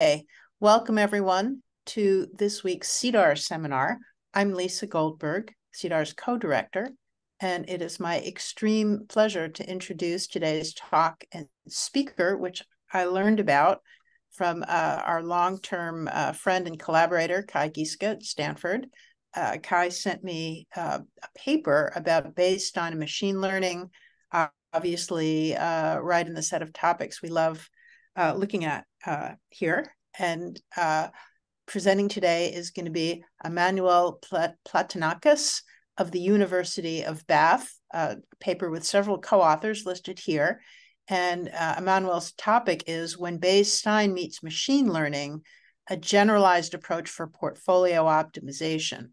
Okay, welcome everyone to this week's CDAR seminar. I'm Lisa Goldberg, CDAR's co-director, and it is my extreme pleasure to introduce today's talk and speaker, which I learned about from uh, our long-term uh, friend and collaborator, Kay Giesecke at Stanford. Uh, Kay sent me uh, a paper about based on machine learning, obviously uh, right in the set of topics we love uh, looking at uh, here. And uh, presenting today is going to be Emmanuel Plat- of the University of Bath, a paper with several co-authors listed here. And uh, Emmanuel's topic is When Bayes-Stein Meets Machine Learning, a generalized approach for portfolio optimization.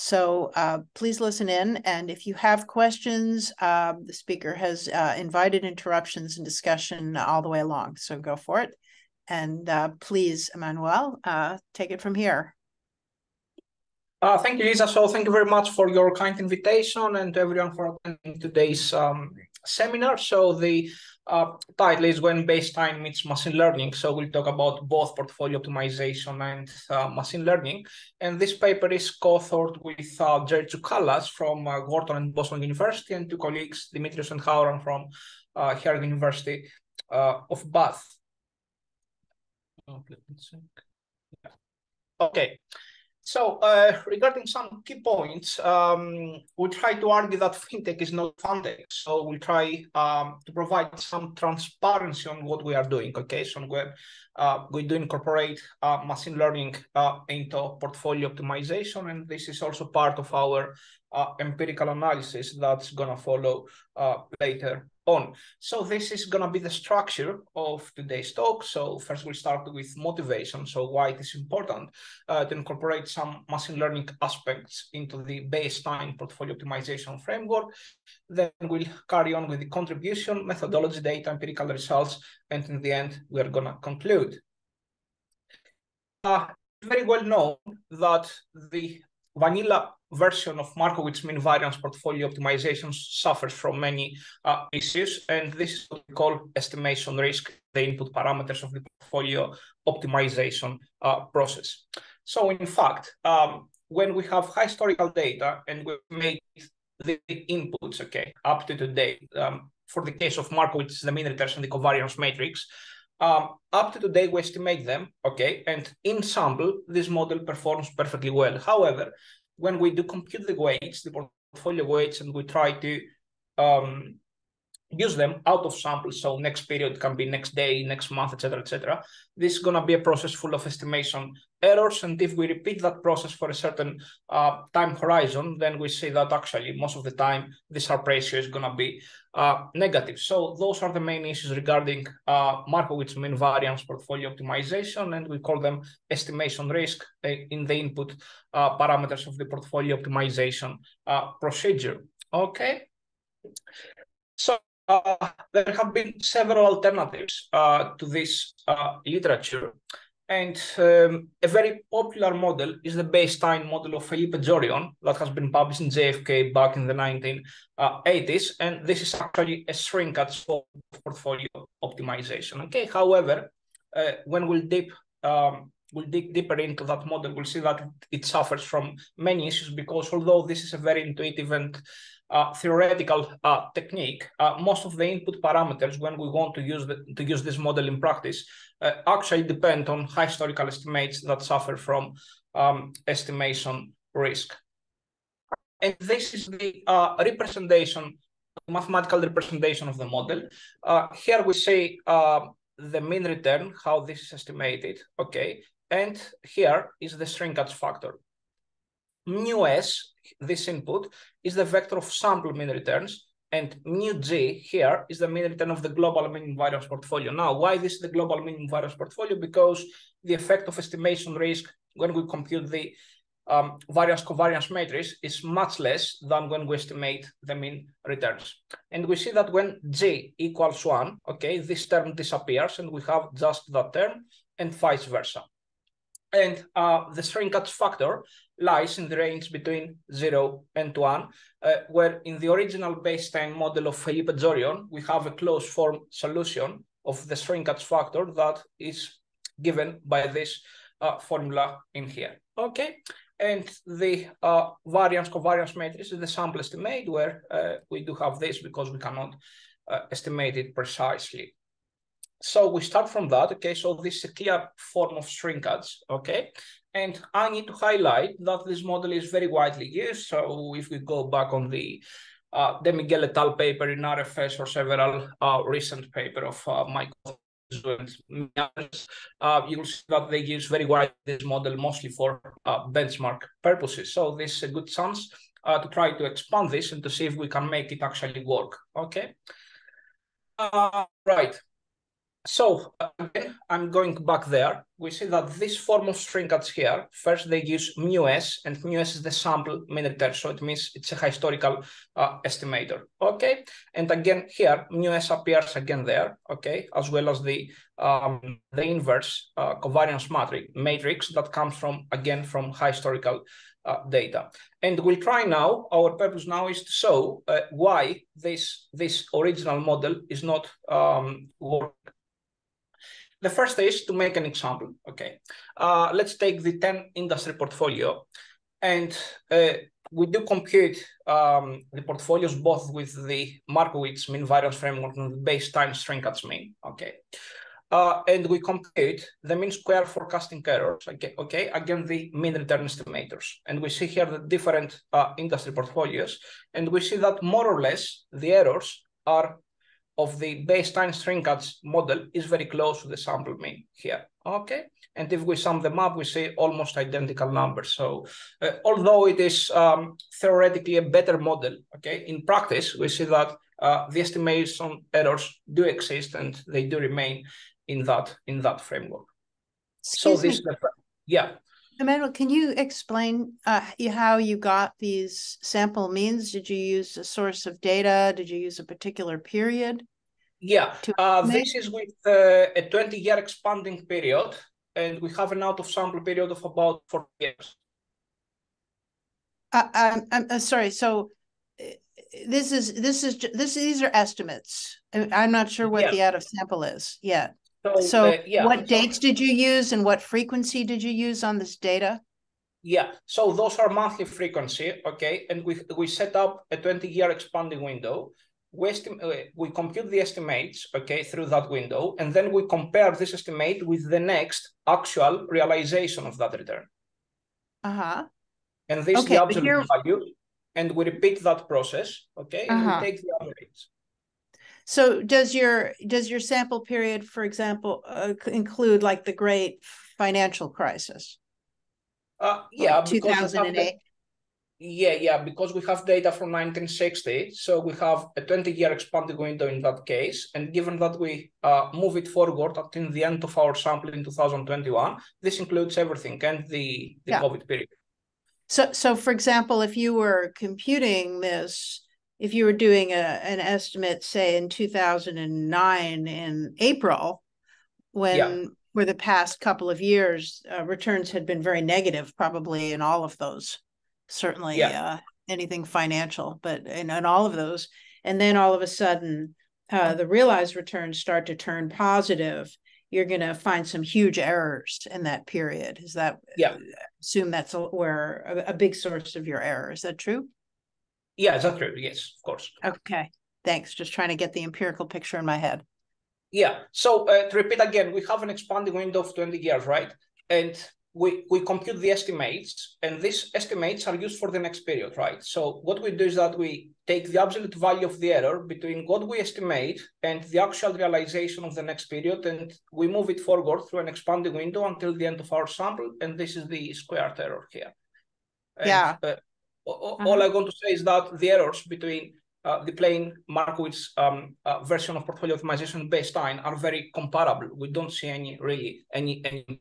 So uh, please listen in. And if you have questions, uh, the speaker has uh, invited interruptions and discussion all the way along. So go for it. And uh, please, Emmanuel, uh, take it from here. Uh, thank you, Lisa. So thank you very much for your kind invitation and to everyone for attending today's um, seminar. So the uh, title is When Bayes-Stein Meets Machine Learning. So we'll talk about both portfolio optimization and uh, machine learning. And this paper is co-authored with uh, Gerry Tsoukalas from uh, Wharton and Boston University and two colleagues, Dimitrios and Hauran from uh, Herg University uh, of Bath. Okay. So uh, regarding some key points, um, we try to argue that fintech is not funded. So we try um, to provide some transparency on what we are doing. Okay, so when uh, we do incorporate uh, machine learning uh, into portfolio optimization, and this is also part of our uh, empirical analysis that's gonna follow uh, later on. So this is going to be the structure of today's talk. So first we'll start with motivation. So why it is important uh, to incorporate some machine learning aspects into the Bayes-Stein portfolio optimization framework. Then we'll carry on with the contribution, methodology, data, empirical results, and in the end, we're going to conclude. Uh, very well known that the vanilla version of Markowitz mean variance portfolio optimization suffers from many uh, issues, and this is what we call estimation risk, the input parameters of the portfolio optimization uh, process. So in fact, um, when we have historical data and we make the inputs, okay, up to today, um, for the case of Markowitz, the mean returns and the covariance matrix, um, up to today, we estimate them, okay, and in sample, this model performs perfectly well. However, when we do compute the weights, the portfolio weights, and we try to um, use them out of samples. So next period can be next day, next month, etc., etc. This is gonna be a process full of estimation errors, and if we repeat that process for a certain uh, time horizon, then we see that actually most of the time this Sharpe ratio is gonna be uh, negative. So those are the main issues regarding uh, Markowitz mean variance portfolio optimization, and we call them estimation risk uh, in the input uh, parameters of the portfolio optimization uh, procedure. Okay. So there have been several alternatives to this literature. And um, a very popular model is the Bayes-Stein model of Philippe Jorion that has been published in JFK back in the 1980s. And this is actually a shrinkage for portfolio optimization. Okay, however, uh, when we'll deep um, we'll dig deeper into that model, we'll see that it suffers from many issues because although this is a very intuitive and uh, theoretical uh, technique, uh, most of the input parameters when we want to use the, to use this model in practice uh, actually depend on high historical estimates that suffer from um, estimation risk. And this is the uh, representation, mathematical representation of the model. Uh, here we see the mean return, how this is estimated, okay? And here is the shrinkage factor. Mu s, this input, is the vector of sample mean returns, and mu g here is the mean return of the global mean variance portfolio. Now, why this is the global mean variance portfolio? Because the effect of estimation risk when we compute the um, variance covariance matrix is much less than when we estimate the mean returns. And we see that when g equals one, okay, this term disappears and we have just that term and vice versa. And uh, the shrinkage factor lies in the range between 0 and 1, uh, where in the original Bayes-Stein model of Philippe Jorion, we have a closed form solution of the shrinkage factor that is given by this uh, formula in here. Okay, and the uh, variance covariance matrix is the sample estimate where uh, we do have this because we cannot uh, estimate it precisely. So we start from that, okay? So this is a clear form of shrinkage, okay? And I need to highlight that this model is very widely used. So if we go back on the uh, De Miguel et al. paper in RFS or several uh, recent paper of uh, Michael uh, you'll see that they use very widely this model mostly for uh, benchmark purposes. So this is a good chance uh, to try to expand this and to see if we can make it actually work. Okay. Uh, right. So again, I'm going back there. We see that this form of shrinkage here, first they use mu s, and mu s is the sample mean so it means it's a historical uh, estimator, okay? And again here, mu s appears again there, okay, as well as the um, the inverse uh, covariance matrix, matrix that comes from, again, from historical uh, data. And we'll try now, our purpose now is to show uh, why this, this original model is not um, working the first is to make an example. Okay, uh, let's take the 10 industry portfolio and uh, we do compute um, the portfolios both with the Markowitz mean variance framework and the Bayes-Stein shrinkage mean. Okay. Uh, and we compute the mean square forecasting errors, okay, okay, again, the mean return estimators. And we see here the different uh, industry portfolios, and we see that more or less the errors are of the Bayes-Stein shrinkage model is very close to the sample mean here. Okay. And if we sum them up, we see almost identical numbers. So uh, although it is um, theoretically a better model, okay, in practice, we see that uh, the estimation errors do exist and they do remain in that in that framework. Excuse so this, me. yeah. Emmanuel, can you explain uh, how you got these sample means? Did you use a source of data? Did you use a particular period? Yeah, uh, this is with uh, a 20 year expanding period, and we have an out of sample period of about four years. Uh, I'm, I'm uh, sorry. So uh, this is this is this these are estimates. I'm not sure what yeah. the out of sample is yet. So, so yeah, what dates did you use and what frequency did you use on this data? Yeah, so those are monthly frequency, okay, and we we set up a 20 year expanding window. We estimate uh, we compute the estimates, okay, through that window, and then we compare this estimate with the next actual realization of that return. Uh huh. And this okay, is the absolute value, and we repeat that process, okay, uh -huh. we uh-huh. take the average. So does your does your sample period, for example, uh, include like the great financial crisis? Uh, yeah, like 2008. Yeah, yeah, because we have data from 1960, so we have a 20-year expanded window in that case, and given that we uh, move it forward until the end of our sample in 2021, this includes everything and the, the yeah. COVID period. So, so for example, if you were computing this if you were doing a, an estimate, say in 2009 in April, when yeah. for the past couple of years, uh, returns had been very negative, probably in all of those, certainly yeah. uh, anything financial, but in, in all of those. And then all of a sudden, uh, the realized returns start to turn positive. You're going to find some huge errors in that period. Is that? Yeah. Assume that's where a, a big source of your error. Is that true? Yeah, that's true. Yes, of course. Okay, thanks. Just trying to get the empirical picture in my head. Yeah. So uh, to repeat again, we have an expanding window of 20 years, right? And we, we compute the estimates, and these estimates are used for the next period, right? So what we do is that we take the absolute value of the error between what we estimate and the actual realization of the next period, and we move it forward through an expanding window until the end of our sample, and this is the squared error here. And, yeah. Uh, uh-huh. All I'm going to say is that the errors between uh, the plain Markowitz um, uh, version of portfolio optimization Bayes-Stein are very comparable. We don't see any really any any.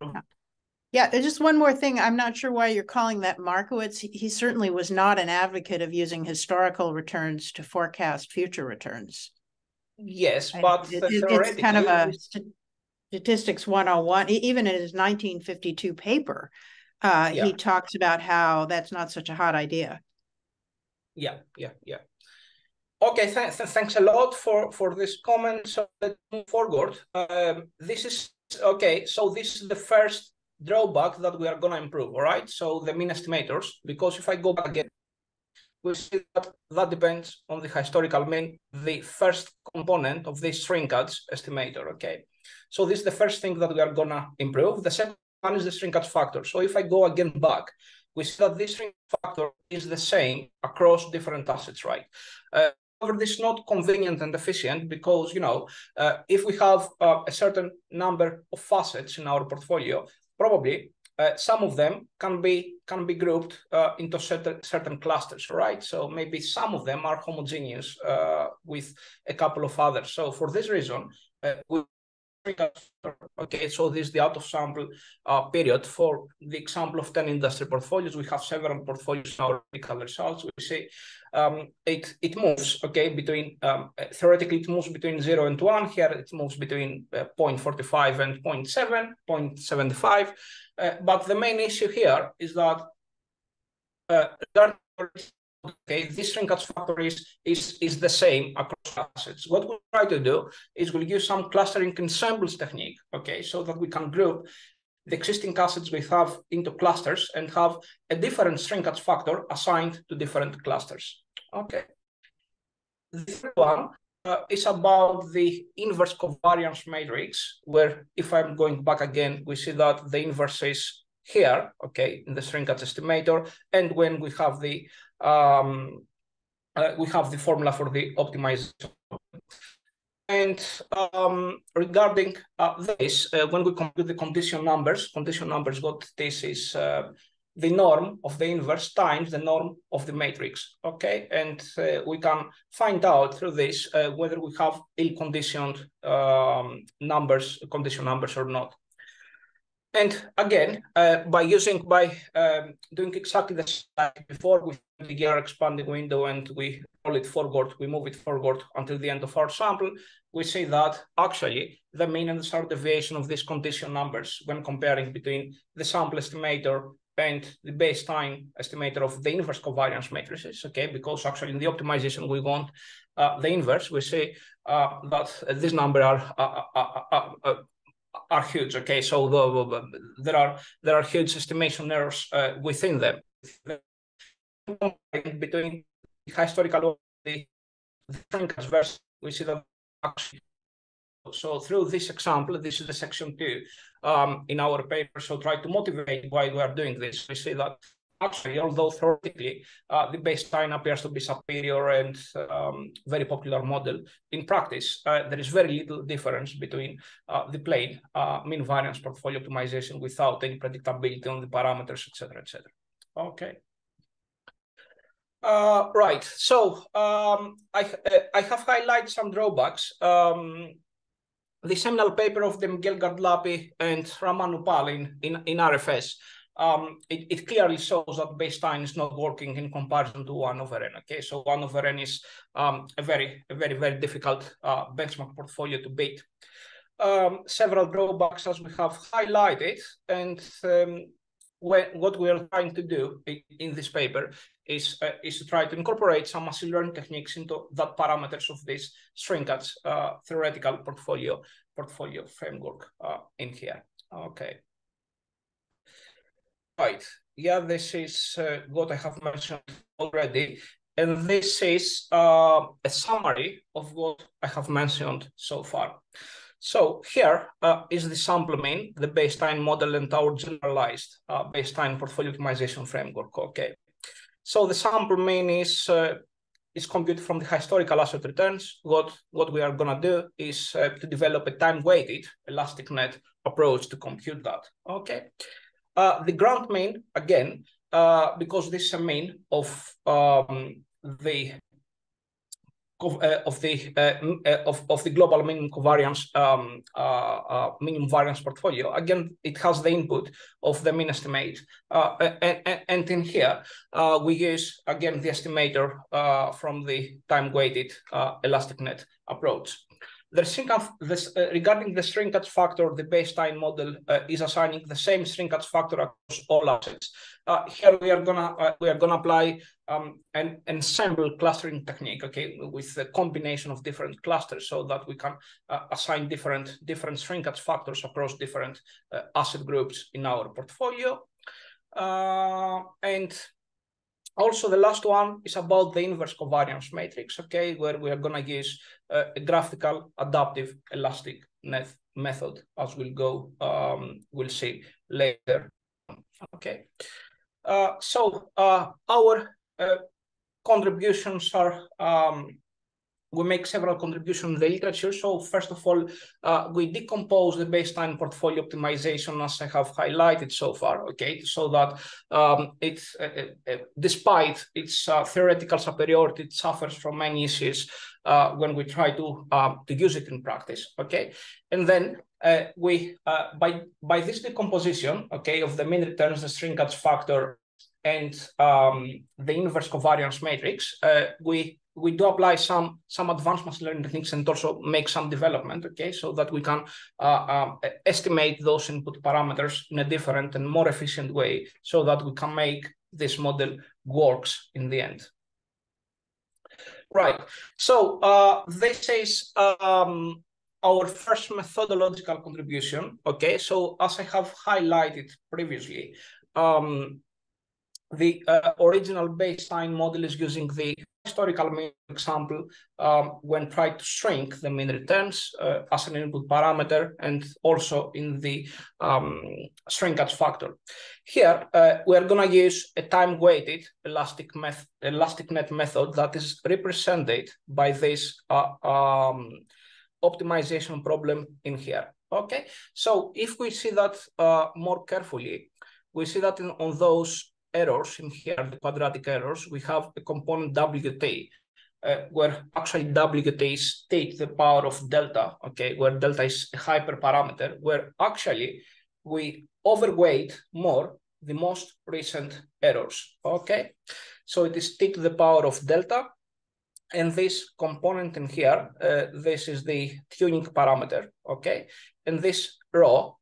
Yeah, just one more thing. I'm not sure why you're calling that Markowitz. He, he certainly was not an advocate of using historical returns to forecast future returns. Yes, but it, it's kind of a statistics 101. Even in his 1952 paper, uh, yeah. he talks about how that's not such a hot idea. Yeah, yeah, yeah. Okay, th- th- thanks a lot for, for this comment. So let's move forward. Um, this is okay, so this is the first drawback that we are going to improve, all right? So the mean estimators, because if I go back again, we see that that depends on the historical mean, the first component of this shrinkage estimator, okay? So this is the first thing that we are going to improve. The second one is the shrinkage factor. So if I go again back, we see that this shrinkage factor is the same across different assets, right? Uh, however, this is not convenient and efficient because, you know, uh, if we have uh, a certain number of assets in our portfolio, probably uh, some of them can be can be grouped uh, into certain certain clusters, right? So maybe some of them are homogeneous uh, with a couple of others. So for this reason, uh, we Okay, so this is the out of sample uh, period for the example of 10 industry portfolios. We have several portfolios in our results. We say um, it, it moves, okay, between, um, theoretically it moves between zero and one. Here it moves between uh, 0.45 and 0.7, 0.75. Uh, but the main issue here is that uh, okay, this shrinkage factor is, is, is the same across assets. What we try to do is we'll use some clustering ensembles technique, okay, so that we can group the existing assets we have into clusters and have a different shrinkage factor assigned to different clusters. Okay. The third one uh, is about the inverse covariance matrix, where if I'm going back again, we see that the inverse is here, okay, in the string shrinkage estimator. And when we have the um, uh, we have the formula for the optimization. And um, regarding uh, this, uh, when we compute the condition numbers, condition numbers, what this is uh, the norm of the inverse times the norm of the matrix, okay? And uh, we can find out through this uh, whether we have ill-conditioned um, numbers, condition numbers or not. And again, uh, by using, by um, doing exactly the same before, we the our expanding window and we roll it forward, we move it forward until the end of our sample, we see that actually the mean and the standard deviation of these condition numbers when comparing between the sample estimator and the Bayes-Stein estimator of the inverse covariance matrices, okay? Because actually in the optimization, we want uh, the inverse. We say uh, that this number are, are, are, huge. Okay, so the, the, there are there are huge estimation errors uh, within them. Between the historical the versus we see actually. So through this example, this is the section two um, in our paper. So try to motivate why we are doing this. We see that actually, although theoretically uh, the Bayes-Stein appears to be superior and um, very popular model, in practice, uh, there is very little difference between uh, the plain uh, mean variance portfolio optimization without any predictability on the parameters, etc., etc. Okay. Uh, right. So um, I I have highlighted some drawbacks. Um, the seminal paper of the Miguel Garlappi and Raman Uppal in, in, in RFS um, it, it, clearly shows that Bayes-Stein is not working in comparison to one over n. Okay, so one over n is um, a very, a very, very difficult uh, benchmark portfolio to beat. Um, several drawbacks as we have highlighted, and um, when, what we are trying to do in, in this paper is uh, is to try to incorporate some machine learning techniques into that parameters of this shrinkage uh, theoretical portfolio portfolio framework uh, in here. Okay. Right. Yeah, this is uh, what I have mentioned already. And this is uh, a summary of what I have mentioned so far. So here uh, is the sample mean, the Bayes-Stein model and our generalized uh, Bayes-Stein portfolio optimization framework. Okay. So the sample mean is uh, is computed from the historical asset returns. What, what we are going to do is uh, to develop a time-weighted elastic net approach to compute that. Okay. Uh, the grand mean, again, uh, because this is a mean of um, the of, uh, of the uh, uh, of, of the global minimum covariance um, minimum variance portfolio. Again, it has the input of the mean estimate, and, and in here we use again the estimator from the time weighted elastic net approach. The this, uh, regarding the shrinkage factor, the Bayes-Stein model uh, is assigning the same shrinkage factor across all assets. Uh, here we are gonna uh, we are gonna apply um, an ensemble clustering technique, okay, with a combination of different clusters, so that we can uh, assign different different shrinkage factors across different uh, asset groups in our portfolio. and also, the last one is about the inverse covariance matrix, okay, where we are going to use uh, a graphical adaptive elastic net method, as we'll go, um, we'll see later. Okay. Uh, so uh, our uh, contributions are um, we make several contributions in the literature. So first of all, uh, we decompose the Bayes-Stein portfolio optimization as I have highlighted so far, okay? So that um, it, uh, uh, uh, despite its uh, theoretical superiority, it suffers from many issues uh, when we try to, um, to use it in practice, okay? And then we, by, by this decomposition, okay, of the mean returns, the shrinkage factor, and um, the inverse covariance matrix, we we do apply some some advanced machine learning techniques and also make some development, okay, so that we can uh, um, estimate those input parameters in a different and more efficient way, so that we can make this model works in the end. Right. So uh, this is um, our first methodological contribution. Okay. So as I have highlighted previously, um, the uh, original Bayes-Stein model is using the historical mean example um, when trying to shrink the mean returns uh, as an input parameter and also in the um, shrinkage factor. Here, uh, we are going to use a time-weighted elastic, elastic net method that is represented by this uh, um, optimization problem in here. Okay, so if we see that uh, more carefully, we see that in, on those errors in here, the quadratic errors, we have a component WT, uh, where actually WT is take the power of delta, okay, where delta is a hyperparameter, where actually we overweight more the most recent errors, okay? So it is t to the power of delta, and this component in here, uh, this is the tuning parameter, okay? And this rho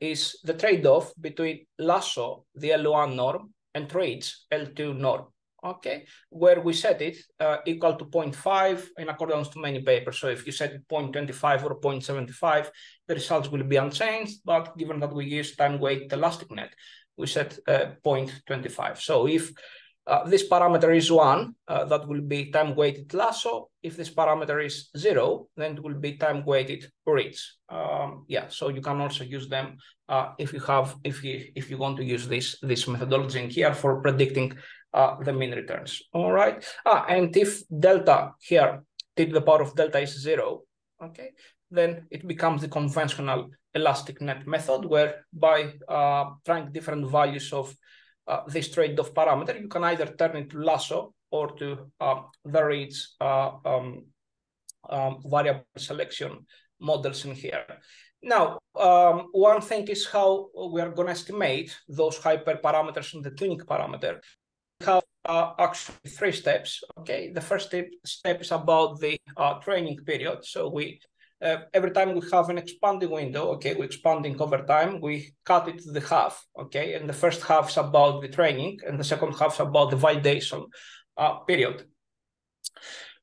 is the trade-off between lasso, the L1 norm, and trades L2 norm, okay, where we set it uh, equal to 0.5 in accordance to many papers. So if you set it 0.25 or 0.75, the results will be unchanged, but given that we use time weight elastic net, we set uh, 0.25. So if uh, this parameter is one, uh, that will be time weighted lasso. If this parameter is zero, then it will be time weighted ridge. Um, yeah, so you can also use them uh, if you have if you if you want to use this this methodology in here for predicting uh, the mean returns. All right. Ah, and if delta here t to the power of delta is zero, okay, then it becomes the conventional elastic net method where by uh, trying different values of uh, this trade-off parameter, you can either turn it to lasso or to uh, uh, um, um, variable selection models in here. Now, um, one thing is how we are going to estimate those hyperparameters in the tuning parameter. We have uh, actually three steps. Okay, the first step, step is about the uh, training period. So we uh, every time we have an expanding window, okay, we're expanding over time, we cut it to the half, okay? And the first half is about the training, and the second half is about the validation uh, period.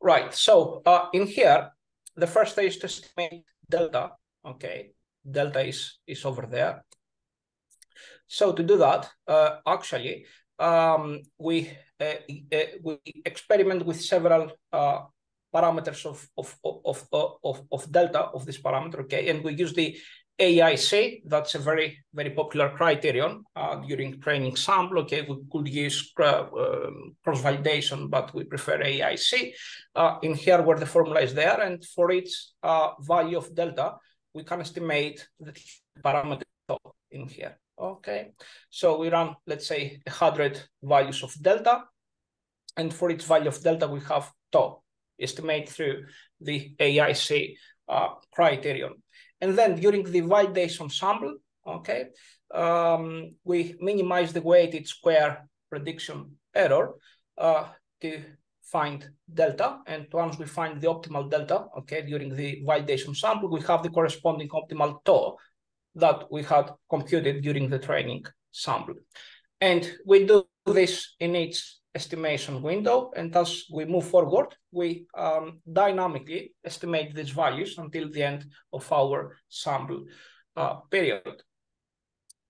Right, so uh, in here, the first stage to estimate delta, okay? Delta is, is over there. So to do that, uh, actually, um, we, uh, uh, we experiment with several parameters of, of, of, of, of, delta of this parameter, okay? And we use the AIC, that's a very, very popular criterion uh, during training sample, okay? We could use uh, um, cross-validation, but we prefer AIC. Uh, in here where the formula is there, and for each uh, value of delta, we can estimate the parameter in here, okay? So we run, let's say, 100 values of delta, and for each value of delta, we have tau estimate through the AIC uh, criterion. And then during the validation sample, okay, um, we minimize the weighted square prediction error uh, to find delta. And once we find the optimal delta, okay, during the validation sample, we have the corresponding optimal tau that we had computed during the training sample. And we do this in each estimation window. And as we move forward, we um, dynamically estimate these values until the end of our sample uh, period.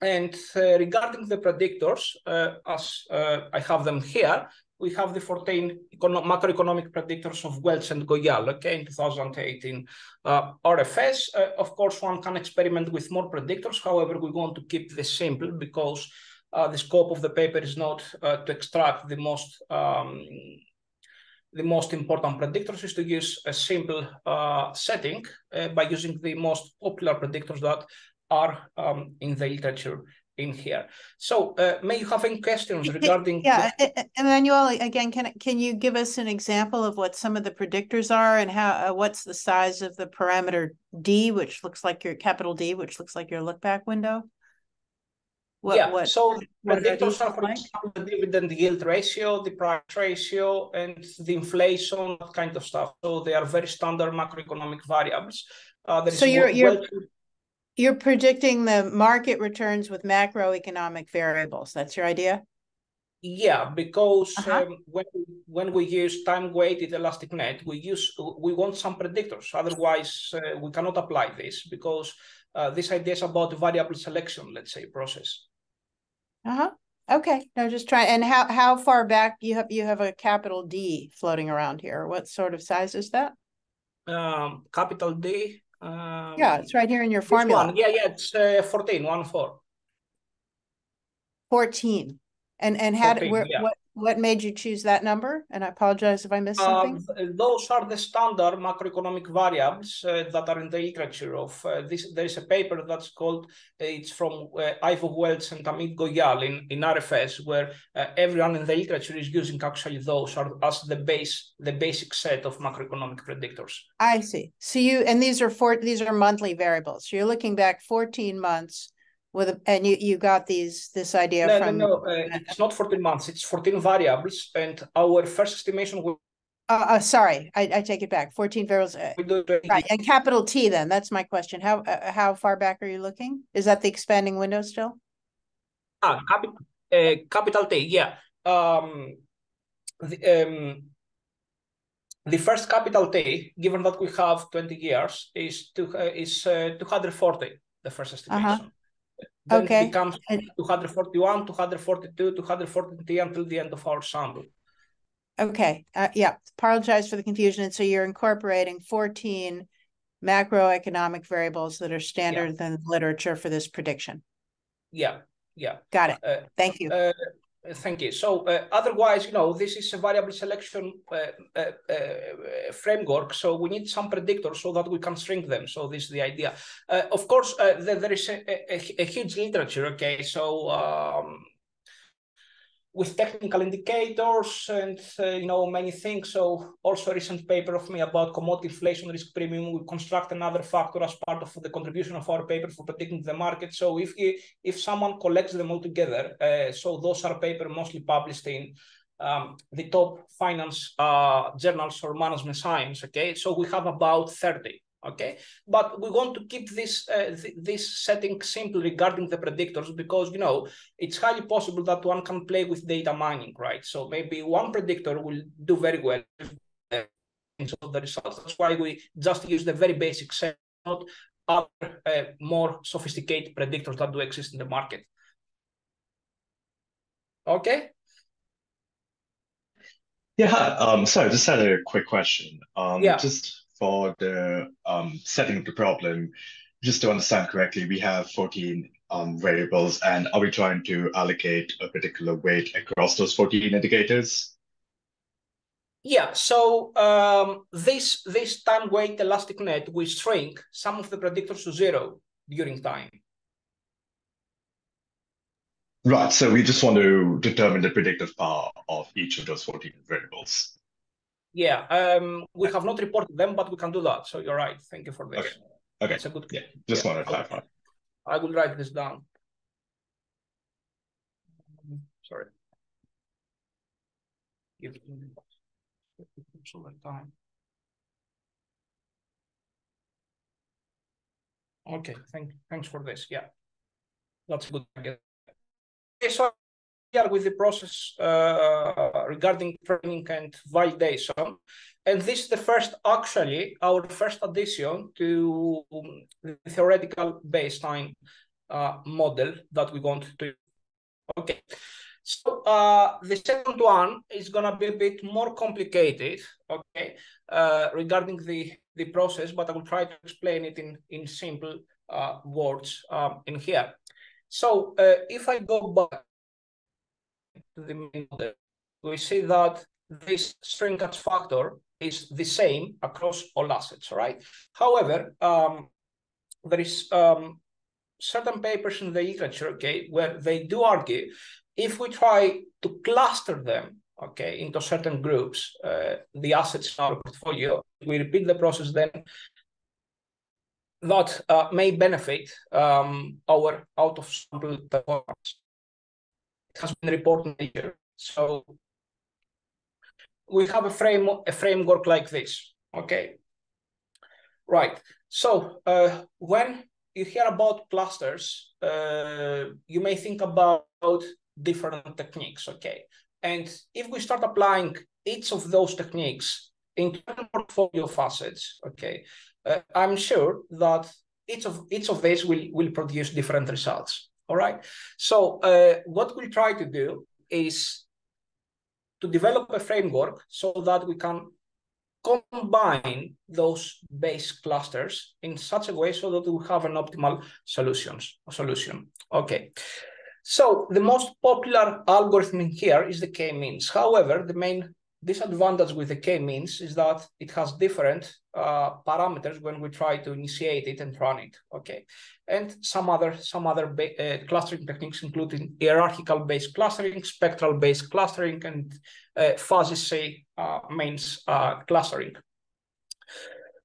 And uh, regarding the predictors, uh, as uh, I have them here, we have the 14 macroeconomic predictors of Welch and Goyal, okay, in 2018 uh, RFS. Uh, of course, one can experiment with more predictors. However, we want to keep this simple because uh, the scope of the paper is not uh, to extract the most um, the most important predictors is to use a simple uh, setting uh, by using the most popular predictors that are um, in the literature in here. So uh, may you have any questions regarding? Yeah, the... Emmanuel, again, can can you give us an example of what some of the predictors are and how uh, what's the size of the parameter D, which looks like your capital D, which looks like your look back window? What, yeah, what, so what predictors are, for like? example, the dividend yield ratio, the price ratio, and the inflation, that kind of stuff. So they are very standard macroeconomic variables. Uh, so you're, you're, you're predicting the market returns with macroeconomic variables. That's your idea? Yeah, because uh-huh. um, when when we use time weighted elastic net, we use we want some predictors. Otherwise, uh, we cannot apply this because uh, this idea is about variable selection, let's say, process. Uh-huh. Okay. No, just try. And how how far back you have you have a capital D floating around here? What sort of size is that? Um, capital D. Um, yeah, it's right here in your formula. One? Yeah, yeah, it's uh, 14, one four. 14. And and had 14, where, yeah. what what made you choose that number? And I apologize if I missed something. Uh, those are the standard macroeconomic variables uh, that are in the literature of uh, this. There is a paper that's called, uh, it's from uh, Ivo Welch and Amit Goyal in, in RFS, where uh, everyone in the literature is using actually those are, as the base, the basic set of macroeconomic predictors. I see. So you, and these are four, these are monthly variables. So you're looking back 14 months with and you you got these this idea no, from no no uh, it's not 14 months it's 14 variables and our first estimation will uh, uh, sorry, I, I take it back. 14 variables. Uh, right, and capital T then, that's my question. How uh, how far back are you looking? Is that the expanding window still? Ah, capi uh, capital T, yeah. Um, the, um, the first capital T, given that we have 20 years, is, to, uh, is uh, 240, the first estimation. -huh. Then okay. it becomes 241, 242, 243 until the end of our sample. Okay. Uh, yeah. Apologize for the confusion. And so you're incorporating 14 macroeconomic variables that are standard yeah. in literature for this prediction. Yeah. Yeah. Got it. Uh, Thank you. Uh, Thank you. So uh, otherwise, you know, this is a variable selection uh, uh, uh framework. So we need some predictors so that we can shrink them. So this is the idea. Uh, of course, uh, there, there is a, a, a, huge literature. Okay, so um, with technical indicators and uh, you know many things. So also a recent paper of me about commodity inflation risk premium. We construct another factor as part of the contribution of our paper for predicting the market. So if if someone collects them all together, uh, so those are paper mostly published in um, the top finance uh, journals or management science. Okay, so we have about thirty okay? But we want to keep this uh, th this setting simple regarding the predictors because you know it's highly possible that one can play with data mining right? So maybe one predictor will do very well of the results. That's why we just use the very basic set not other uh, more sophisticated predictors that do exist in the market. Okay? Yeah um sorry just had a quick question. Um yeah. just for the um, setting of the problem, just to understand correctly, we have 14 um, variables, and are we trying to allocate a particular weight across those 14 indicators? Yeah, so um, this this time weight elastic net will shrink some of the predictors to zero during time. Right, so we just want to determine the predictive power of each of those 14 variables. Yeah, um, we have not reported them, but we can do that. So you're right. Thank you for this. Okay. Okay. It's a good. Yeah. Just yeah. want to clarify. I will write this down. Sorry. over time. Okay, thank, thanks for this. Yeah, that's good. Okay, so here with the process uh, regarding training and validation. And this is the first, actually, our first addition to the theoretical baseline uh, model that we want to. Okay, so uh, the second one is going to be a bit more complicated, okay, uh, regarding the, the process, but I will try to explain it in, in simple uh, words um, in here. So uh, if I go back the main model, we see that this shrinkage factor is the same across all assets, right? However, um, there is um, certain papers in the literature, okay, where they do argue if we try to cluster them, okay, into certain groups, uh, the assets in our portfolio, we repeat the process, then that uh, may benefit um, our out of sample performance. Has been reported here. So we have a frame a framework like this. Okay. Right. So uh, when you hear about clusters, uh, you may think about different techniques, okay? And if we start applying each of those techniques into a portfolio of assets, okay, uh, I'm sure that each of each of these will, will produce different results, all right? So uh, what we'll try to do is to develop a framework so that we can combine those base clusters in such a way so that we have an optimal solutions solution. Okay. So the most popular algorithm here is the k-means. However, the main disadvantage with the k-means is that it has different uh, parameters when we try to initiate it and run it. Okay, and some other some other uh, clustering techniques, including hierarchical based clustering, spectral based clustering, and uh, fuzzy C uh, means uh, clustering.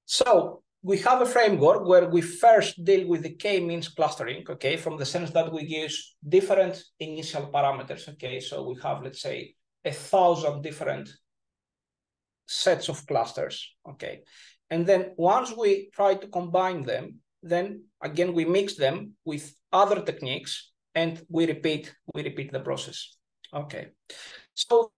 So we have a framework where we first deal with the k-means clustering, okay, from the sense that we use different initial parameters, okay, so we have, let's say, a thousand different sets of clusters, okay, and then once we try to combine them, then again, we mix them with other techniques and we repeat, we repeat the process, okay. So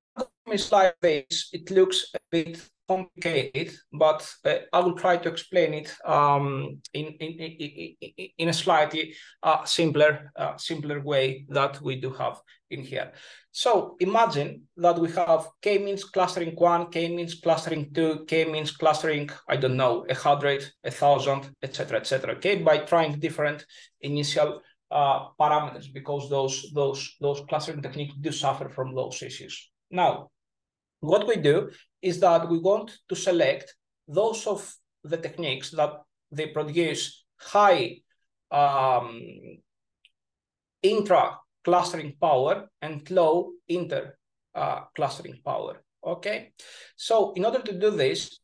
slide this, it looks a bit complicated, but uh, I will try to explain it um, in, in, in, in a slightly uh, simpler, uh, simpler way that we do have in here. So imagine that we have k-means clustering one, k-means clustering two, k-means clustering, I don't know, a hundred, a thousand, etc., etc. okay, by trying different initial uh, parameters because those, those, those clustering techniques do suffer from those issues. Now, what we do is that we want to select those of the techniques that they produce high um, intra clustering power and low inter uh, clustering power. Okay, so in order to do this,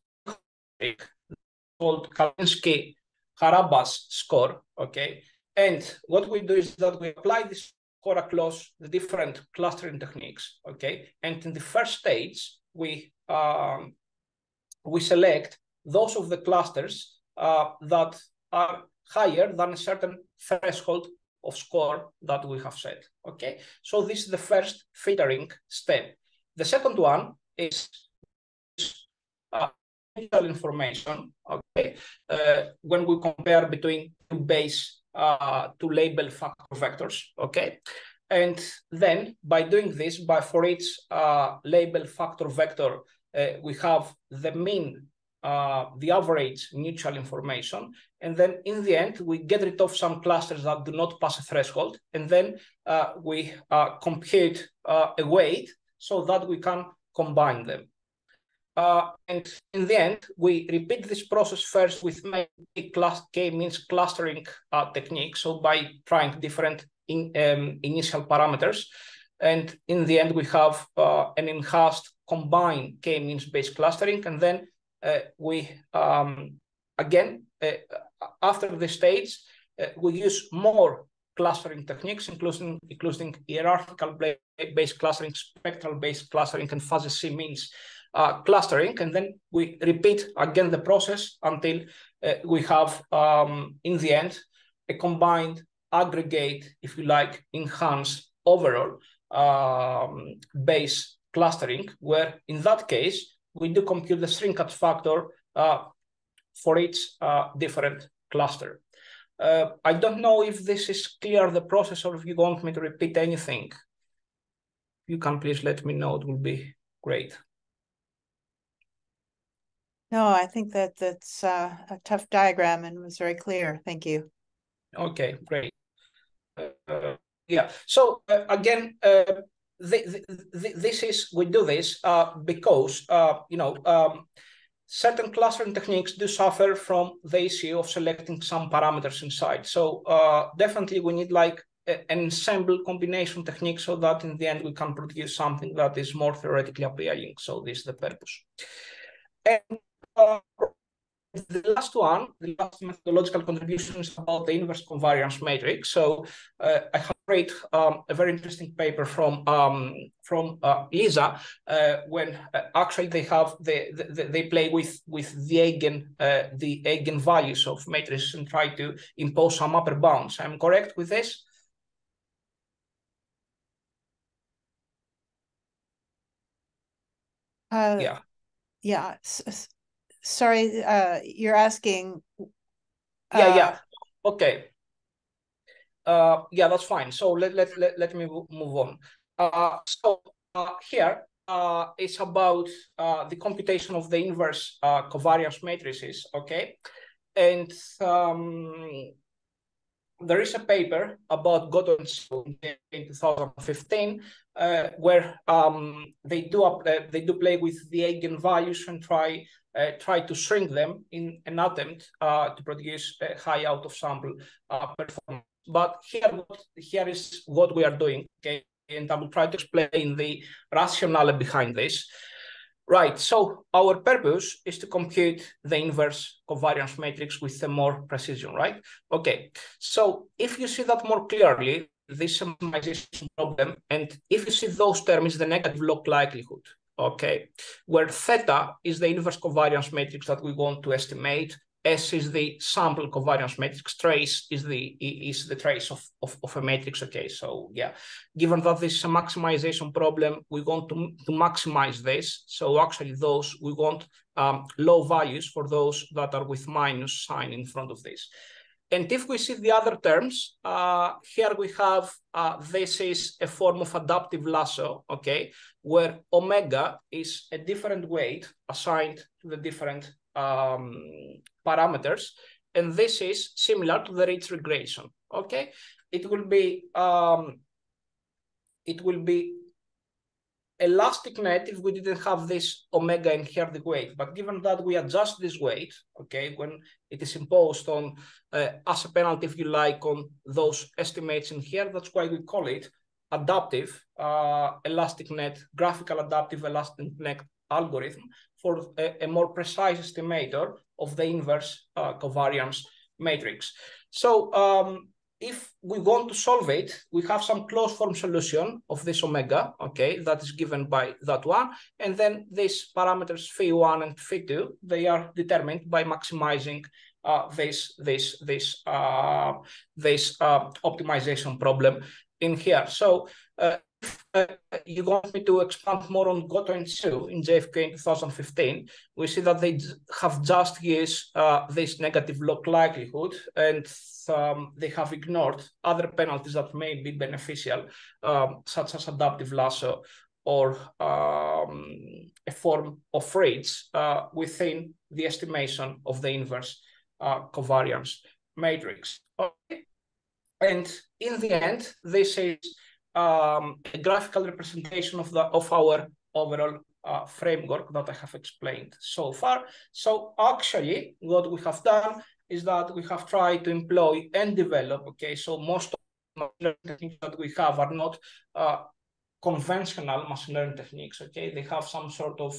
called Kalinske Harabas score. Okay, and what we do is that we apply this across the different clustering techniques. Okay, and in the first stage, we um, we select those of the clusters uh, that are higher than a certain threshold of score that we have set. Okay, so this is the first filtering step. The second one is uh, information. Okay, uh, when we compare between two base uh, two label factor vectors. Okay, and then by doing this, by for each uh, label factor vector, uh, we have the mean, uh, the average mutual information. And then in the end, we get rid of some clusters that do not pass a threshold. And then uh, we uh, compute uh, a weight so that we can combine them. And in the end, we repeat this process first with k-means clustering technique. So by trying different in, um, initial parameters. And in the end, we have uh, an enhanced combined k-means based clustering. And then uh, we, um, again, uh, after the stage, uh, we use more clustering techniques, including, including hierarchical based clustering, spectral based clustering, and fuzzy C means uh, clustering, and then we repeat again the process until uh, we have, um, in the end, a combined aggregate, if you like, enhanced overall um, Bayes clustering, where in that case, we do compute the shrinkage factor uh, for each uh, different cluster. Uh, I don't know if this is clear, the process, or if you want me to repeat anything. You can please let me know, it will be great. No, I think that that's uh, a tough diagram and was very clear. Thank you. Okay, great. Uh, yeah, so uh, again, uh, the, the, the, this is, we do this uh, because, uh, you know, um, certain clustering techniques do suffer from the issue of selecting some parameters inside. So uh, definitely we need like an ensemble combination technique so that in the end we can produce something that is more theoretically appealing. So this is the purpose. And the last one, the last methodological contribution is about the inverse covariance matrix. So uh, I have read um, a very interesting paper from um, from uh, Lisa uh, when uh, actually they have they, they, they play with with the eigen uh, the eigen values of matrices and try to impose some upper bounds. I'm correct with this. Uh, yeah. Yeah sorry, uh, you're asking. Uh, yeah, yeah. Okay. Uh, yeah, that's fine. So let let let, let me move on. Uh, so uh, here uh, it's about uh, the computation of the inverse uh, covariance matrices. Okay, and um, there is a paper about Goto in 2015 uh, where um, they do uh, they do play with the eigenvalues and try uh, try to shrink them in an attempt uh, to produce a high out of sample uh, performance. But here, here is what we are doing, okay? And I will try to explain the rationale behind this. Right, so our purpose is to compute the inverse covariance matrix with the more precision, right? Okay, so if you see that more clearly, this optimization problem, and if you see those terms, the negative log likelihood, okay, where theta is the inverse covariance matrix that we want to estimate, S is the sample covariance matrix, trace is the is the trace of, of, of a matrix. Okay, so yeah, given that this is a maximization problem, we want to, to maximize this. So actually those, we want um, low values for those that are with minus sign in front of this. And if we see the other terms, uh, here we have, uh, this is a form of adaptive lasso, okay, where omega is a different weight assigned to the different um, parameters. And this is similar to the ridge regression, okay? It will be, um, it will be elastic net if we didn't have this omega in here the weight. But given that we adjust this weight, okay, when it is imposed on uh, as a penalty, if you like, on those estimates in here, that's why we call it adaptive uh, elastic net, graphical adaptive elastic net algorithm for a, a more precise estimator of the inverse uh, covariance matrix. So um, if we want to solve it, we have some closed form solution of this omega, okay, that is given by that one. And then these parameters phi1 and phi2, they are determined by maximizing uh, this, this, this, uh, this uh, optimization problem in here. So you want me to expand more on Goto and Xu in JFQA in 2015, we see that they have just used uh, this negative log likelihood and um, they have ignored other penalties that may be beneficial, um, such as adaptive lasso or um, a form of ridge uh, within the estimation of the inverse uh, covariance matrix. Okay. And in the end, this is um, a graphical representation of the of our overall uh, framework that I have explained so far. So actually, what we have done is that we have tried to employ and develop. Okay, so most of the things that we have are not uh, conventional machine learning techniques. Okay, they have some sort of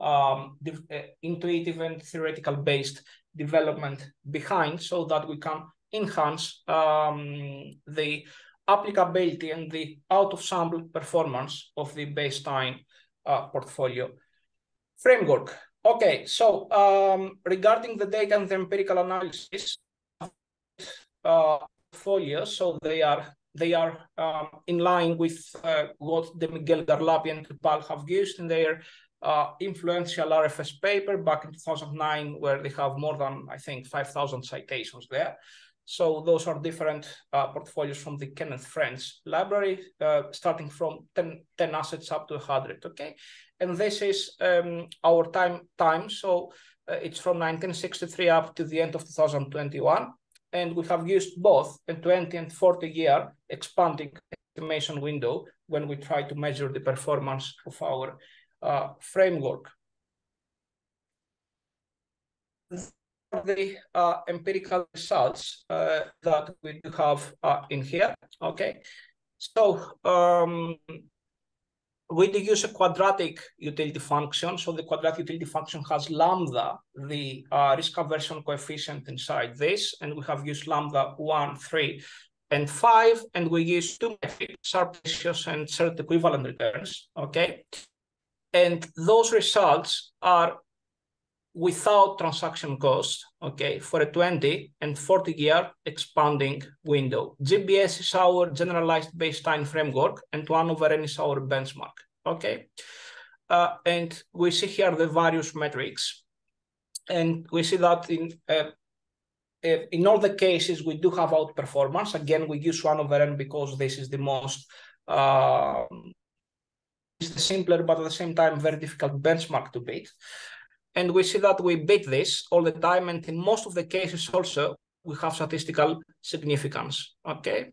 um, uh, intuitive and theoretical based development behind, so that we can enhance um, the applicability and the out of sample performance of the Bayes-Stein uh, portfolio Framework. Okay, so um, regarding the data and the empirical analysis, uh, portfolios, so they are they are um, in line with uh, what the Miguel Garlappi and Uppal have used in their uh, influential RFS paper back in 2009, where they have more than, I think, 5,000 citations there. So those are different uh, portfolios from the Kenneth French library, uh, starting from 10, 10, assets up to 100, okay? And this is um, our time, time. so uh, it's from 1963 up to the end of 2021 and we have used both a 20 and 40 year expanding estimation window when we try to measure the performance of our uh, framework. The uh, empirical results uh, that we do have uh, in here, okay? So um, we do use a quadratic utility function. So the quadratic utility function has lambda, the uh, risk aversion coefficient inside this, and we have used lambda one, three, and five, and we use two metrics, Sharpe ratios and shared equivalent returns, okay? And those results are without transaction cost, okay, for a 20 and 40 year expanding window. GBS is our generalized Bayes-Stein framework and one over n is our benchmark, okay? Uh, and we see here the various metrics. And we see that in uh, uh in all the cases, we do have outperformance. Again, we use one over n because this is the most, uh, it's the simpler, but at the same time, very difficult benchmark to beat. And we see that we beat this all the time. And in most of the cases also, we have statistical significance, okay?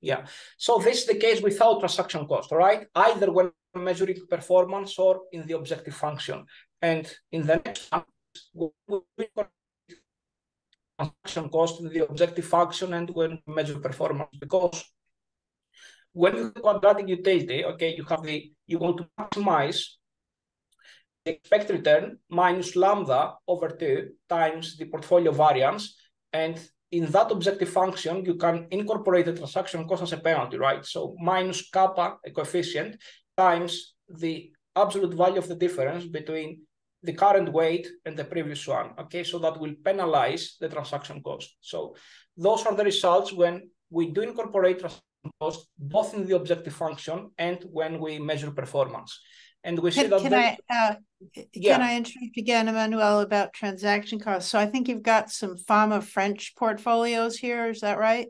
Yeah, so this is the case without transaction cost, right? Either when measuring performance or in the objective function. And in the next transaction cost in the objective function and when measure performance because when you quadratic utility, okay, you have the you want to maximize expected return minus lambda over 2 times the portfolio variance. And in that objective function, you can incorporate the transaction cost as a penalty, right? So minus kappa, a coefficient, times the absolute value of the difference between the current weight and the previous one. Okay, so that will penalize the transaction cost. So those are the results when we do incorporate transaction cost both in the objective function and when we measure performance. And we can, that can I uh, yeah. can I interrupt again, Emmanuel, about transaction costs? So I think you've got some Fama French portfolios here. Is that right?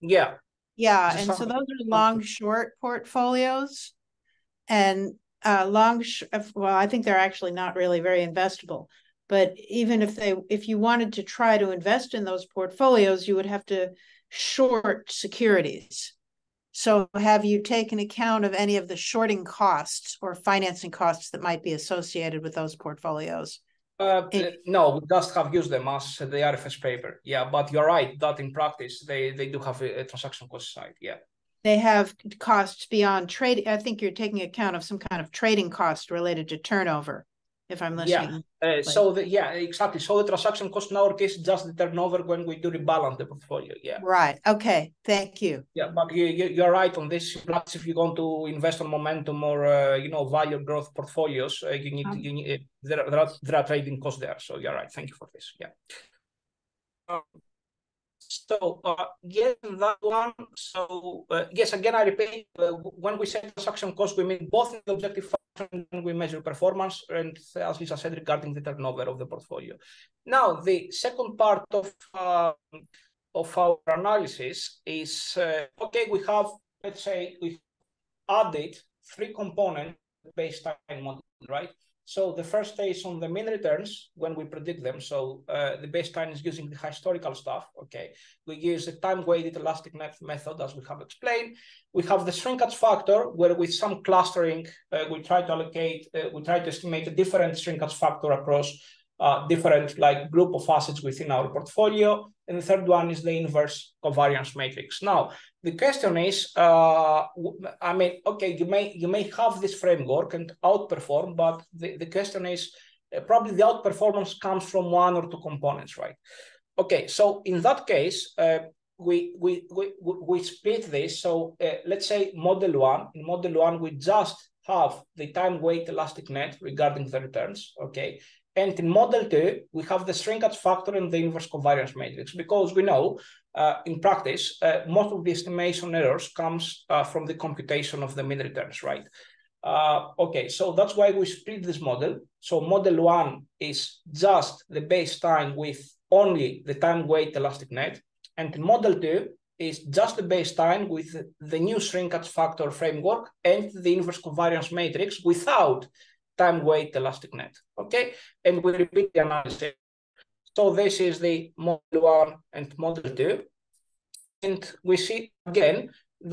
Yeah. Yeah, and so those are long short portfolios, and uh, long. well, I think they're actually not really very investable. But even if they, if you wanted to try to invest in those portfolios, you would have to short securities. So have you taken account of any of the shorting costs or financing costs that might be associated with those portfolios? Uh, no, we just have used them as the RFS paper. Yeah, but you're right that in practice they they do have a, a transaction cost side. Yeah. They have costs beyond trade. I think you're taking account of some kind of trading cost related to turnover if I'm listening. Yeah. Uh, so the, yeah, exactly. So the transaction cost in our case is just the turnover when we do rebalance the portfolio. Yeah. Right. Okay. Thank you. Yeah, but you, you are right on this. Plus, if you want to invest on momentum or uh, you know value growth portfolios, uh, you need um, you need uh, there, there are there are trading costs there. So you're right. Thank you for this. Yeah. So uh, yes, that one. So uh, yes, again, I repeat, uh, when we say transaction cost, we mean both in the objective function we measure performance and as Lisa said, regarding the turnover of the portfolio. Now, the second part of uh, of our analysis is, uh, okay, we have, let's say, we added three components Bayes-Stein model, right? So the first is on the mean returns when we predict them. So uh, the Bayes-Stein is using the historical stuff. Okay, we use the time-weighted elastic net method as we have explained. We have the shrinkage factor where with some clustering, uh, we try to allocate, uh, we try to estimate a different shrinkage factor across uh, different like group of assets within our portfolio. And the third one is the inverse covariance matrix. Now, the question is, uh, I mean, okay, you may you may have this framework and outperform, but the, the question is, uh, probably the outperformance comes from one or two components, right? Okay, so in that case, uh, we, we, we, we split this. So uh, let's say model one, in model one, we just have the time weight elastic net regarding the returns, okay? And in model two, we have the shrinkage factor and the inverse covariance matrix because we know uh, in practice, uh, most of the estimation errors comes uh, from the computation of the mean returns, right? Uh, okay, so that's why we split this model. So model one is just the Bayes-Stein with only the time weight elastic net. And model two is just the Bayes-Stein with the new shrinkage factor framework and the inverse covariance matrix without time weight elastic net. Okay, and we repeat the analysis. So this is the model one and model two. And we see again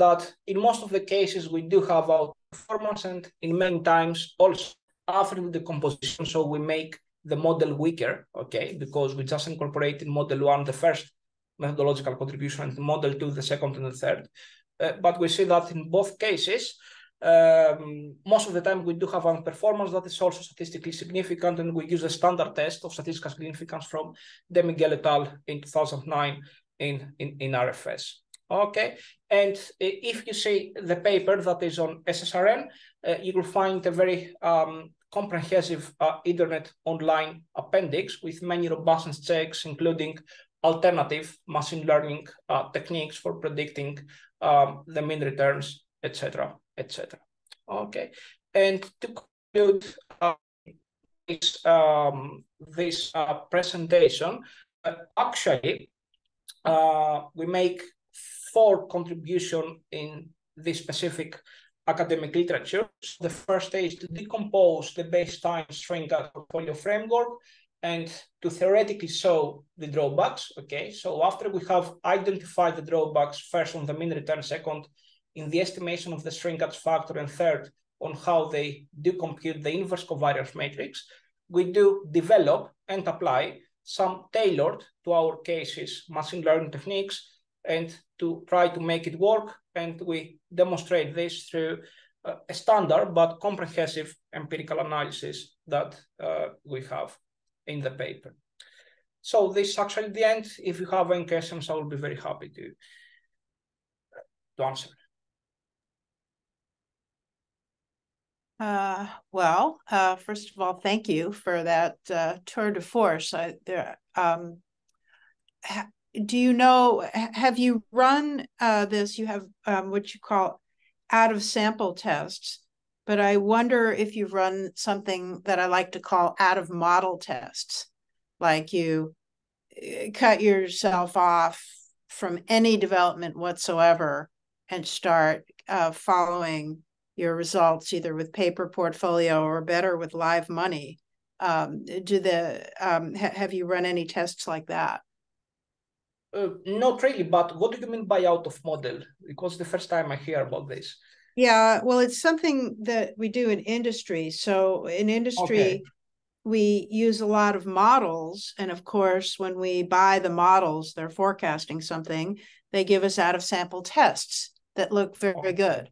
that in most of the cases we do have our performance and in many times also after the decomposition. So we make the model weaker, okay, because we just incorporate in model one the first methodological contribution and model two the second and the third. Uh, but we see that in both cases, um, most of the time we do have a performance that is also statistically significant, and we use a standard test of statistical significance from DeMiguel et al. in 2009 in, in, in RFS. Okay, and if you see the paper that is on SSRN, uh, you will find a very um, comprehensive uh, internet online appendix with many robustness checks, including alternative machine learning uh, techniques for predicting um, the mean returns, etc., etc. Okay, and to conclude uh, this um, this uh, presentation, uh, actually uh, we make four contribution in this specific academic literature. The first is to decompose the Bayes-Stein shrinkage portfolio framework and to theoretically show the drawbacks. Okay, so after we have identified the drawbacks, first on the mean return, second in the estimation of the shrinkage factor, and third on how they do compute the inverse covariance matrix, we do develop and apply some tailored to our cases machine learning techniques and to try to make it work. And we demonstrate this through uh, a standard but comprehensive empirical analysis that uh, we have in the paper. So this is actually the end. If you have any questions, I will be very happy to, to answer. Uh, well, uh, first of all, thank you for that uh, tour de force. I, there, um, do you know, have you run uh, this? You have um, what you call out of sample tests, but I wonder if you've run something that I like to call out of model tests, like you eh, cut yourself off from any development whatsoever and start uh, following your results either with paper portfolio or better with live money. Um, do the um, ha have you run any tests like that? Uh, not really, but what do you mean by out of model? Because the first time I hear about this. Yeah, well, it's something that we do in industry. So in industry, okay. we use a lot of models. And of course, when we buy the models, they're forecasting something, they give us out of sample tests that look very okay. good.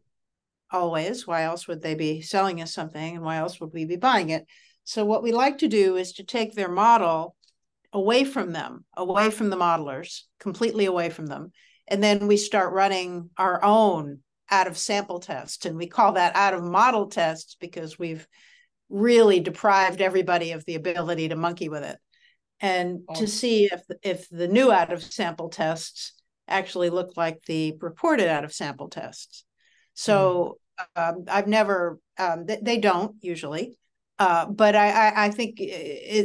Always. Why else would they be selling us something? And why else would we be buying it? So what we like to do is to take their model away from them, away from the modelers, completely away from them. And then we start running our own out of sample tests. And we call that out of model tests because we've really deprived everybody of the ability to monkey with it. And oh. to see if, if the new out of sample tests actually look like the reported out of sample tests. So mm. Um, I've never, um, they, they don't usually. Uh, but I, I, I think it,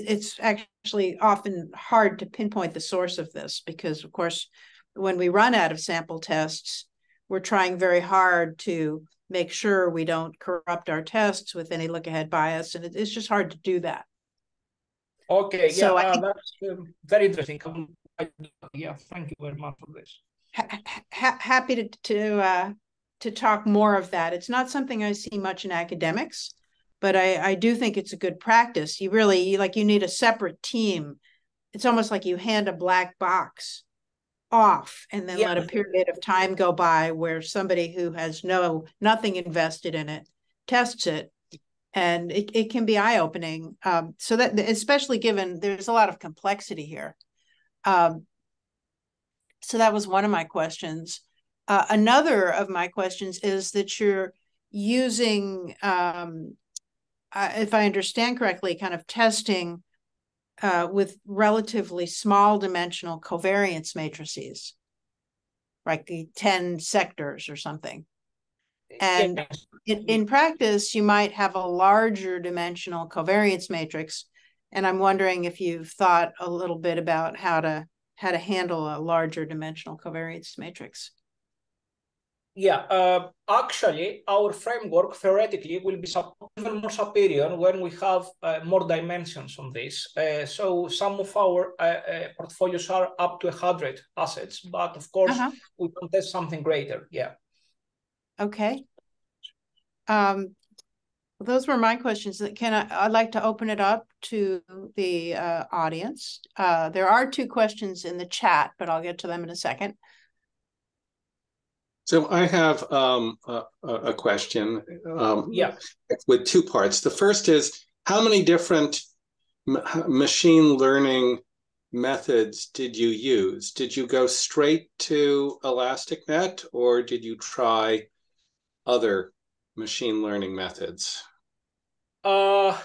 it's actually often hard to pinpoint the source of this because, of course, when we run out of sample tests, we're trying very hard to make sure we don't corrupt our tests with any look ahead bias, and it, it's just hard to do that. Okay, so yeah, uh, that's um, very interesting. yeah, thank you very much for this. Ha ha happy to to uh, to talk more of that. It's not something I see much in academics but I, I do think it's a good practice. You really like you need a separate team. It's almost like you hand a black box off and then yeah. let a period of time go by where somebody who has no nothing invested in it tests it and it, it can be eye-opening um, so that especially given there's a lot of complexity here um, so that was one of my questions uh, another of my questions is that you're using, um, uh, if I understand correctly, kind of testing uh, with relatively small dimensional covariance matrices, like the 10 sectors or something. And in, in practice, you might have a larger dimensional covariance matrix. And I'm wondering if you've thought a little bit about how to how to handle a larger dimensional covariance matrix. Yeah, uh, actually, our framework theoretically will be even more superior when we have uh, more dimensions on this. Uh, so some of our uh, uh, portfolios are up to 100 assets, but of course, -huh. we can test something greater. Yeah. Okay. Um, those were my questions. Can I? I'd like to open it up to the uh, audience. there are two questions in the chat, but I'll get to them in a second. So I have um, a, a, question. Um, yeah. With two parts. The first is how many different machine learning methods did you use? Did you go straight to ElasticNet or did you try other machine learning methods? Uh,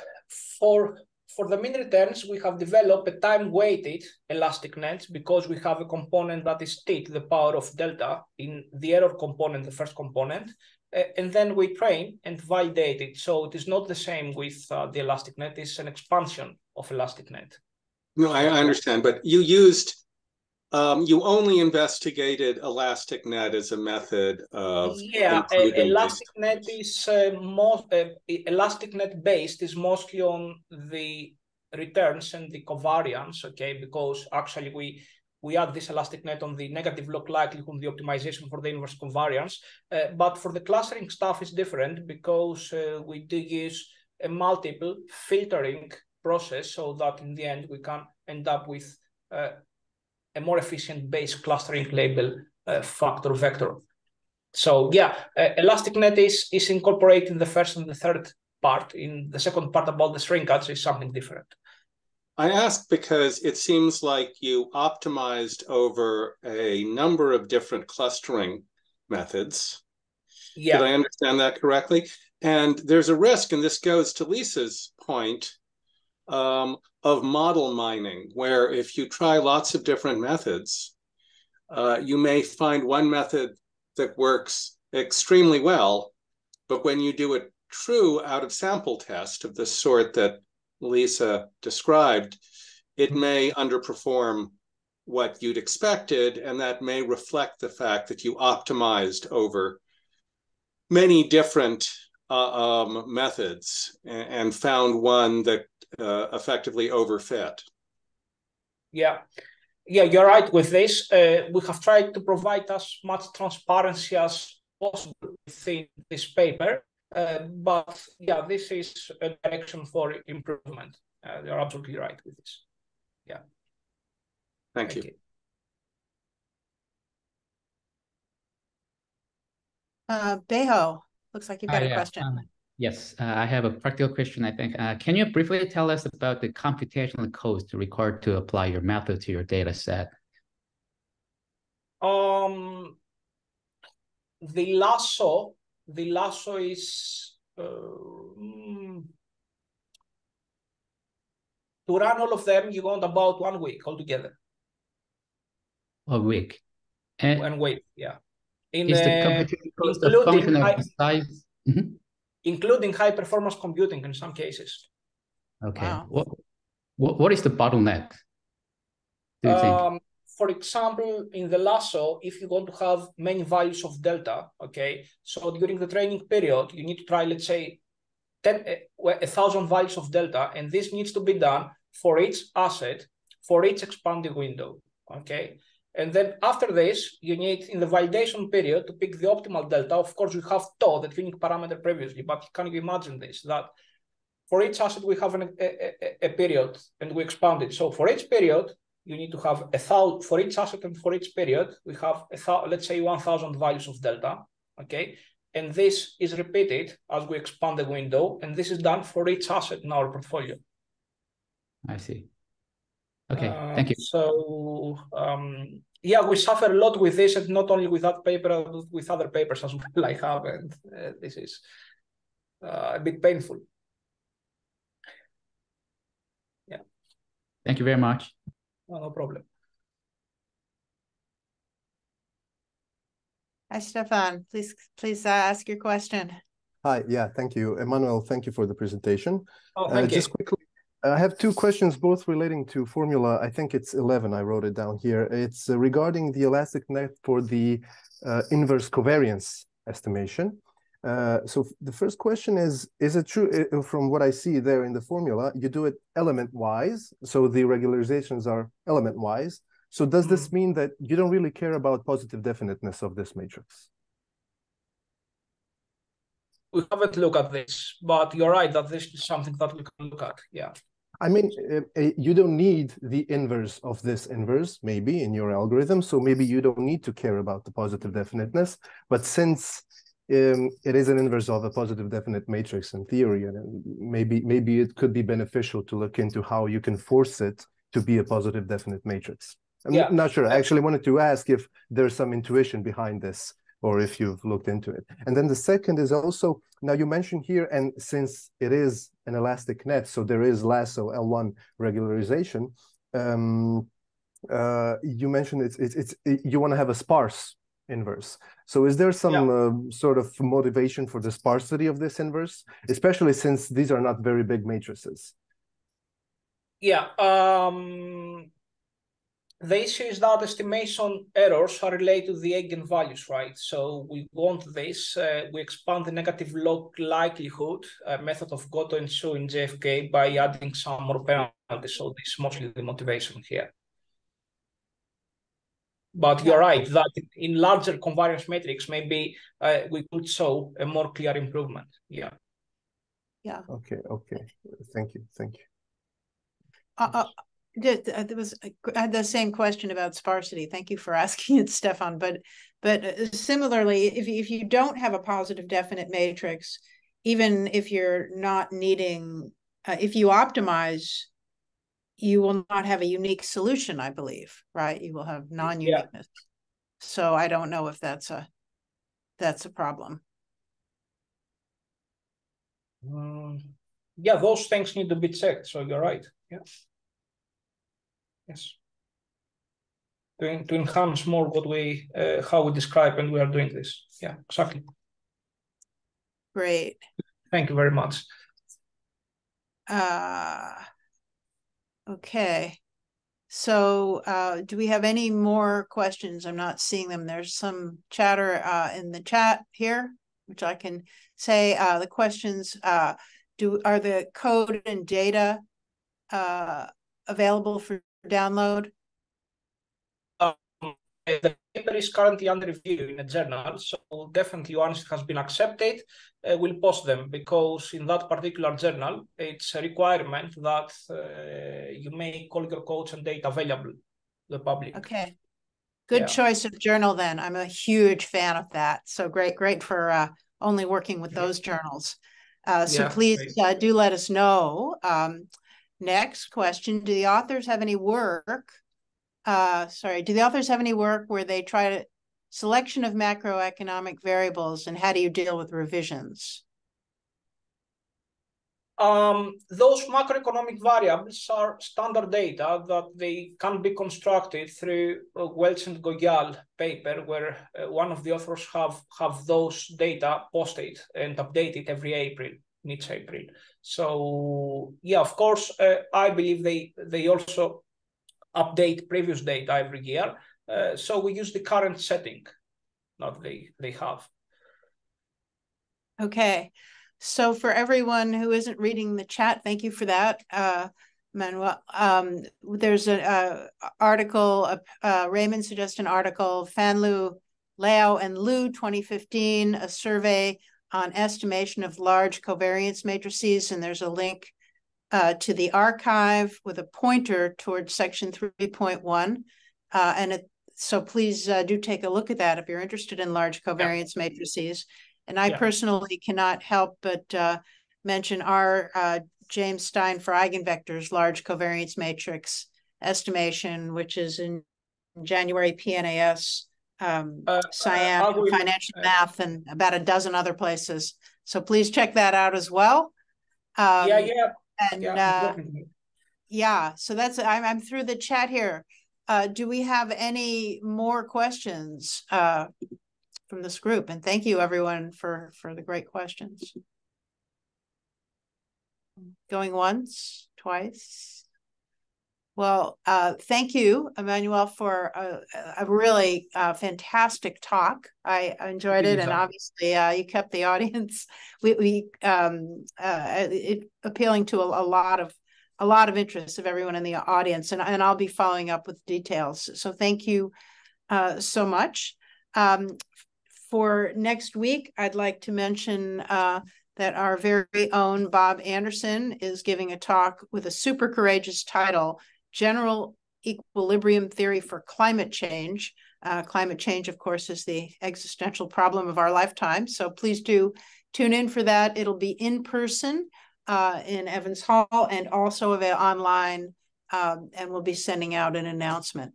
for for the mean returns, we have developed a time-weighted elastic net because we have a component that is t to the power of delta in the error component, the first component, uh, and then we train and validate it. So it is not the same with uh, the elastic net; it's an expansion of elastic net. No, I understand, but you used um, you only investigated ElasticNet as a method of yeah. ElasticNet is uh, most uh, ElasticNet based is mostly on the returns and the covariance. Okay, because actually we we add this ElasticNet on the negative log likelihood, the optimization for the inverse covariance. Uh, but for the clustering stuff is different because uh, we do use a multiple filtering process so that in the end we can end up with uh, a more efficient base clustering label uh, factor vector. So yeah, uh, ElasticNet is, is incorporated in the first and the third part. In the second part about the shrinkage is something different. I ask because it seems like you optimized over a number of different clustering methods. Yeah. Did I understand that correctly? And there's a risk, and this goes to Lisa's point, um, of model mining, where if you try lots of different methods, uh, you may find one method that works extremely well, but when you do a true out of sample test of the sort that Lisa described, it may underperform what you'd expected, and that may reflect the fact that you optimized over many different uh, um, methods and, and, found one that uh, effectively overfit. Yeah, yeah, you're right with this. Uh, we have tried to provide as much transparency as possible within this paper, uh, but yeah, this is a direction for improvement. Uh, you're absolutely right with this. Yeah. Thank, Thank you. you. Uh, Beho, looks like you've got a yeah. question. Um, Yes, uh, I have a practical question, I think. Uh, can you briefly tell us about the computational cost required to apply your method to your data set? Um, the lasso, the lasso is uh, mm, to run all of them, you want about one week altogether. A week. And one week, yeah. In, is the computational cost a function of the size? Mm -hmm including high performance computing in some cases. Okay. Wow. What, what, what is the bottleneck? Do you um, think? For example, in the lasso, if you want to have many values of delta, okay, so during the training period, you need to try, let's say, 10, eh, a thousand values of delta, and this needs to be done for each asset, for each expanding window, okay? And then after this, you need in the validation period to pick the optimal delta. Of course, we have taught that unique parameter previously, but you can you imagine this? That for each asset, we have an, a, a, a, period and we expand it. So for each period, you need to have a thousand, for each asset and for each period, we have, a thousand, let's say 1000 values of delta, okay? And this is repeated as we expand the window, and this is done for each asset in our portfolio. I see. Okay, uh, thank you. So um, yeah, we suffer a lot with this, and not only with that paper, but with other papers as well. I have, and uh, this is uh, a bit painful. Yeah. Thank you very much. No, no problem. Hi, Stefan. Please, please uh, ask your question. Hi. Yeah, thank you. Emmanuel, thank you for the presentation. Oh, thank uh, you. Just quickly, I have two questions, both relating to formula. I think it's 11. I wrote it down here. It's uh, regarding the elastic net for the uh, inverse covariance estimation. Uh, so the first question is, is it true uh, from what I see there in the formula, you do it element wise. So the regularizations are element wise. So does this mean that you don't really care about positive definiteness of this matrix? We haven't looked at this, but you're right that this is something that we can look at. Yeah. I mean, uh, uh, you don't need the inverse of this inverse, maybe in your algorithm. So maybe you don't need to care about the positive definiteness. But since um, it is an inverse of a positive definite matrix in theory, and maybe maybe it could be beneficial to look into how you can force it to be a positive definite matrix. I'm yeah. not sure. I actually wanted to ask if there's some intuition behind this or if you've looked into it. And then the second is also now you mentioned here, and since it is an elastic net, so there is lasso L1 regularization. Um, uh, you mentioned it's it's it's it, you want to have a sparse inverse. So is there some yeah. uh, sort of motivation for the sparsity of this inverse, especially since these are not very big matrices? Yeah. Um the issue is that estimation errors are related to the eigenvalues, right? So we want this, uh, we expand the negative log likelihood uh, method of Goto and Xu in JFQA by adding some more penalties. So this is mostly the motivation here. But you're right that in larger covariance matrix, maybe uh, we could show a more clear improvement. Yeah. Yeah. Okay. Okay. Thank you. Thank you. Uh uh, there was I had the same question about sparsity. Thank you for asking it, Stefan. But but uh, similarly, if if you don't have a positive definite matrix, even if you're not needing, uh, if you optimize, you will not have a unique solution. I believe, right? You will have non-uniqueness. Yeah. So I don't know if that's a that's a problem. Um, yeah, those things need to be checked. So you're right. Yeah. Yes. To, to enhance more what we, uh, how we describe and we are doing this. Yeah, exactly. Great. Thank you very much. Uh, okay. So uh, do we have any more questions? I'm not seeing them. There's some chatter uh, in the chat here, which I can say uh, the questions uh, do are the code and data uh, available for download? Um, the paper is currently under review in a journal, so definitely once it has been accepted, uh, we'll post them because in that particular journal, it's a requirement that uh, you make all your codes and data available to the public. Okay. Good yeah. choice of journal then. I'm a huge fan of that. So great, great for uh, only working with those journals. Uh, so yeah, please uh, do let us know. Um, Next question, do the authors have any work? Uh, sorry, do the authors have any work where they try to selection of macroeconomic variables and how do you deal with revisions? Um, those macroeconomic variables are standard data that they can be constructed through a Welch and Goyal paper where uh, one of the authors have, have those data posted and updated every April needs April. So yeah, of course, uh, I believe they they also update previous data every year. Uh, so we use the current setting not they they have. Okay, so for everyone who isn't reading the chat, thank you for that. Uh, Manuel, um, there's an article, Raymond suggests an article, Fanlu, Liao and Liu 2015, a survey on estimation of large covariance matrices, and there's a link uh, to the arXiv with a pointer towards section 3.1. Uh, and it, so please uh, do take a look at that if you're interested in large covariance yeah. matrices. And I yeah. personally cannot help but uh, mention our uh, James Stein for eigenvectors large covariance matrix estimation, which is in January PNAS, um, uh, SIAM, uh, financial uh, math, and about a dozen other places. So please check that out as well. Um, yeah, yeah. And yeah, uh, yeah, so that's I'm I'm through the chat here. Uh, do we have any more questions uh, from this group? And thank you everyone for for the great questions. Going once, twice. Well, uh, thank you, Emmanuel, for a, a really uh, fantastic talk. I enjoyed it, and obviously, uh, you kept the audience we, we um, uh, it, appealing to a, a, lot of a lot of interest of everyone in the audience, and and I'll be following up with details. So, thank you uh, so much. Um, for next week, I'd like to mention uh, that our very own Bob Anderson is giving a talk with a super courageous title general equilibrium theory for climate change. Uh, climate change, of course, is the existential problem of our lifetime. So please do tune in for that. It'll be in person uh, in Evans Hall and also available online, um, and we'll be sending out an announcement.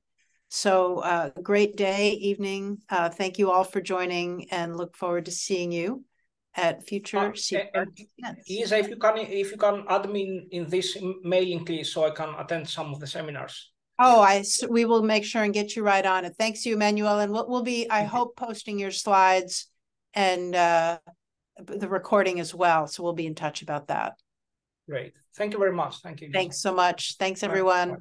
So uh, great day, evening. Uh, thank you all for joining and look forward to seeing you at future uh, Isa, if you can if you can add me in, in this mailing list so I can attend some of the seminars. Oh, I we will make sure and get you right on it. Thanks you, Emmanuel, and we'll, we'll be I hope posting your slides and uh, the recording as well. So we'll be in touch about that. Great. Thank you very much. Thank you. Thanks so much. Thanks everyone. Bye.